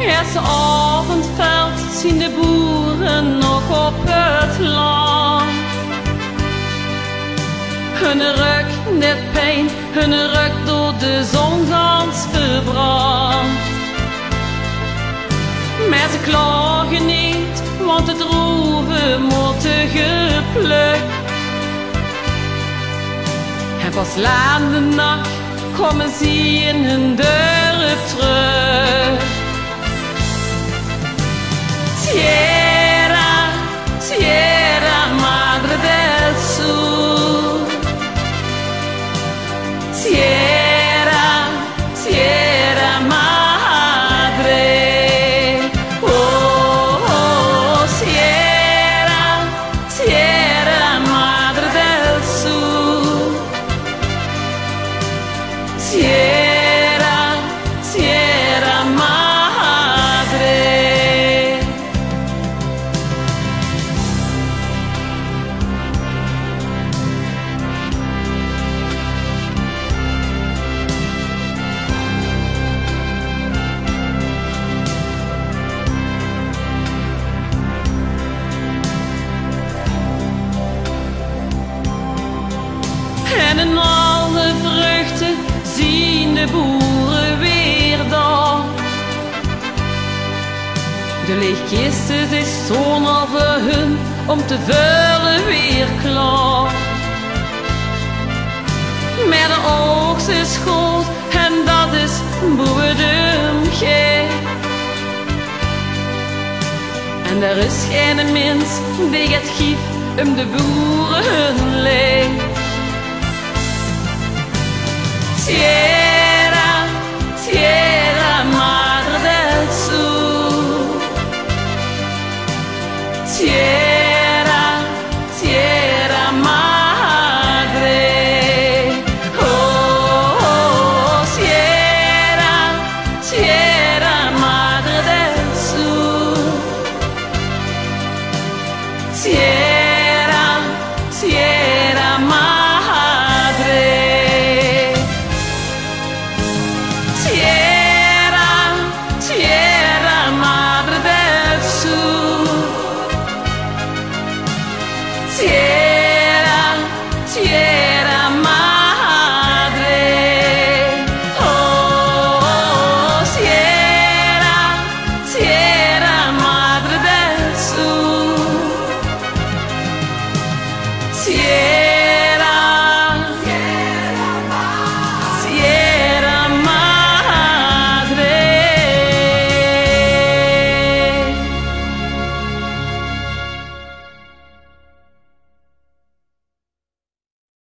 Het avondveld zien de boeren nog op het land. Hun ruk net pijn, hun ruk door de zon gans verbrand. Maar ze klagen niet, want het roeven moeten geplukt. En pas laat de nacht komen ze in hun dorp terug. Boeren weer daar. De leegkisten is zomaar voor hun om te vullen weer klaar. Maar de oogst is groot en dat is boerendomgeest. En er is geen mens die het gief om de boeren. Tierra, 天